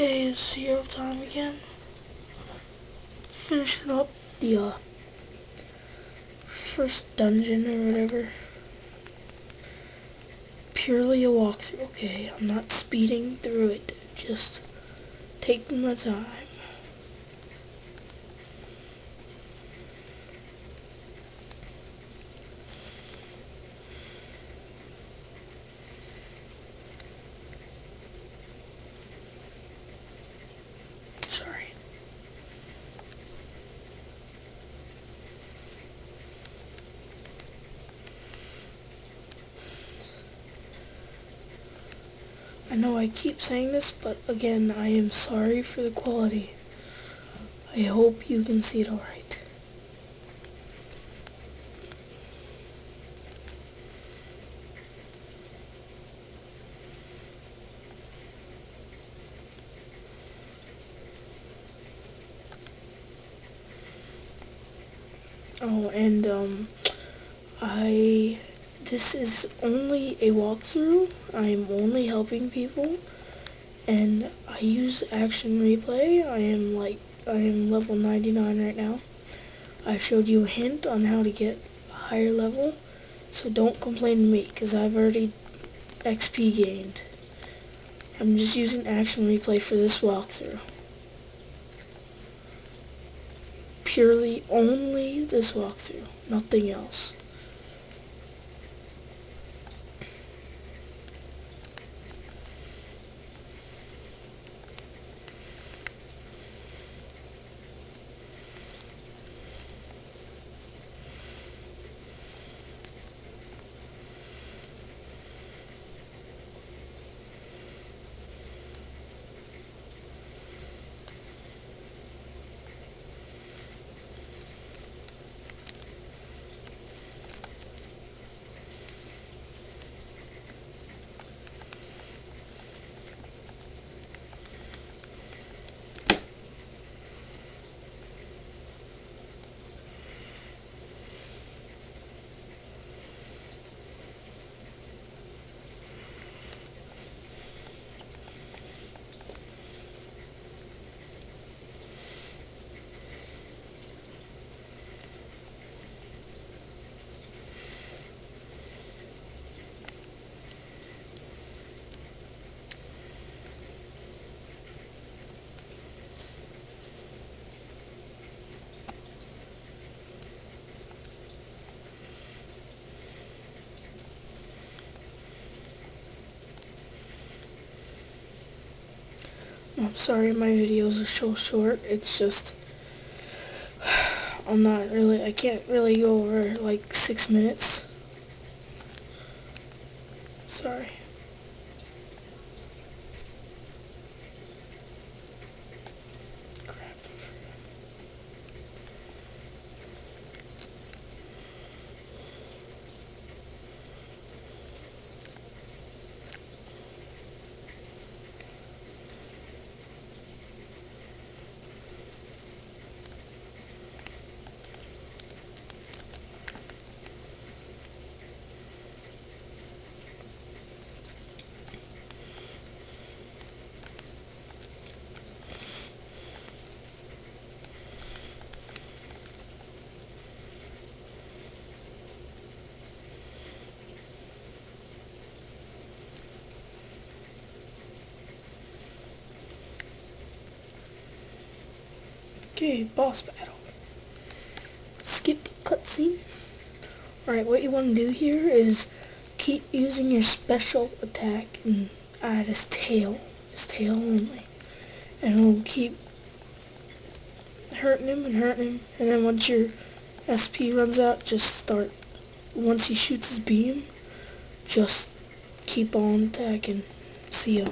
Okay, it's hero time again. Finishing up the uh, first dungeon or whatever. Purely a walkthrough, okay? I'm not speeding through it, just taking my time. Sorry. I know I keep saying this, but again, I am sorry for the quality. I hope you can see it alright. Oh, and um, I this is only a walkthrough. I'm only helping people, and I use action replay. I am like I am level 99 right now. I showed you a hint on how to get a higher level, so don't complain to me because I've already XP gained. I'm just using action replay for this walkthrough. purely only this walkthrough, nothing else. I'm sorry my videos are so short. It's just I'm not really I can't really go over like six minutes. Sorry. Okay, boss battle. Skip cutscene. Alright, what you want to do here is keep using your special attack and uh, add his tail. His tail only. And it'll keep hurting him and hurting him. And then once your SP runs out, just start. Once he shoots his beam, just keep on attacking. See ya.